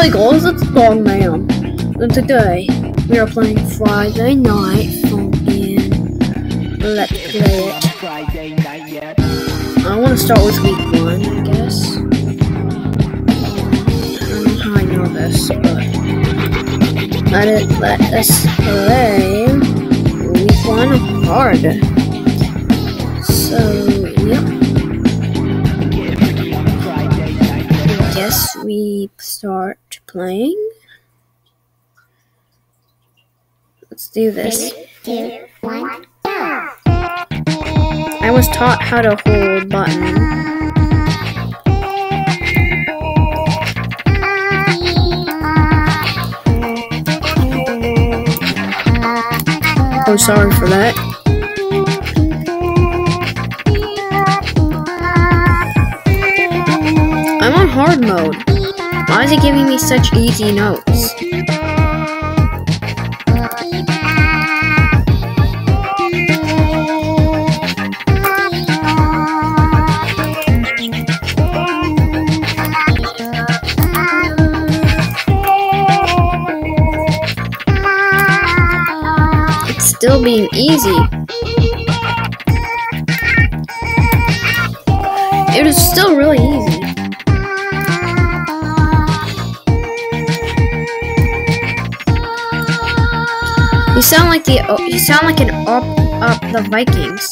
Hey guys, it's Dogman. And today we are playing Friday Night Funkin'. Let's play it. Friday night yet. I want to start with week one, I guess. I don't know how I know this, but let it let us play week one hard. So yep, I guess we start playing. Let's do this. I was taught how to hold button. Oh, sorry for that. I'm on hard mode. Why is it giving me such easy notes? It's still being easy. It is still really easy. You sound like the oh, you sound like an up up the Vikings.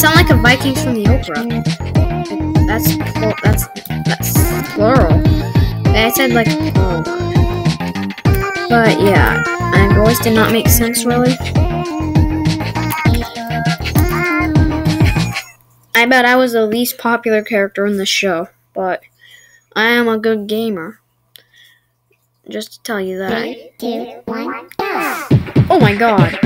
sound like a Vikings from the. Like, That's that's that's plural. I said like plural. But yeah, my voice did not make sense really. I bet I was the least popular character in the show, but I am a good gamer. Just to tell you that. Oh my god.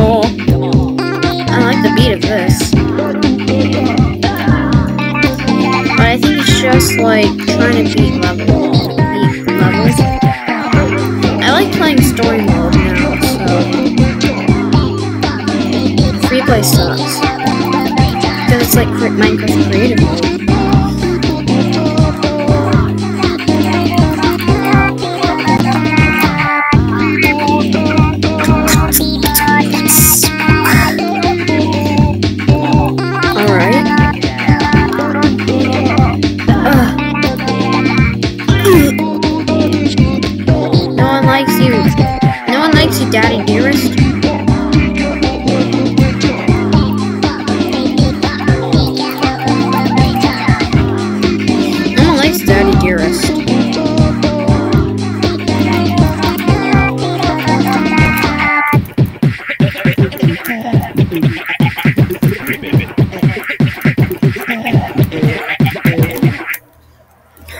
Oh, I like the beat of this. But I think it's just like trying to beat levels. Like Minecraft creative mode. Alright. Ugh.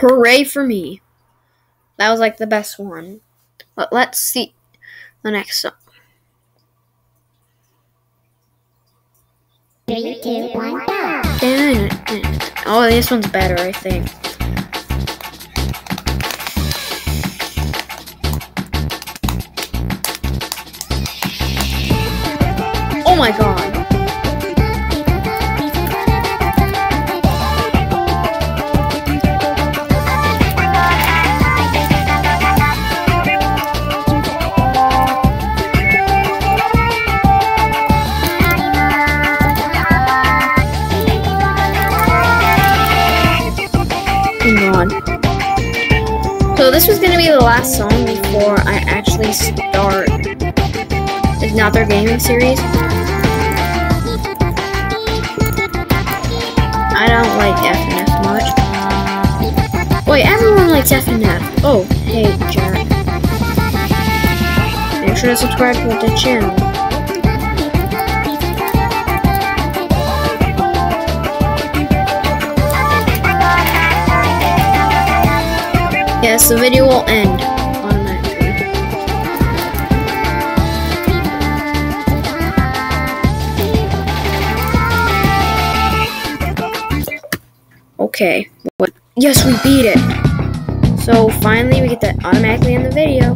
Hooray for me. That was like the best one. But let's see the next song. Three, two, one, go. Oh, this one's better, I think. Oh my god. On. So this was gonna be the last song before I actually start another gaming series. I don't like FNF much. Wait, everyone likes FNF. Oh, hey, Jared. Make sure to subscribe to the channel. Yes, the video will end. Okay. What? Yes, we beat it. So finally, we get that automatically in the video.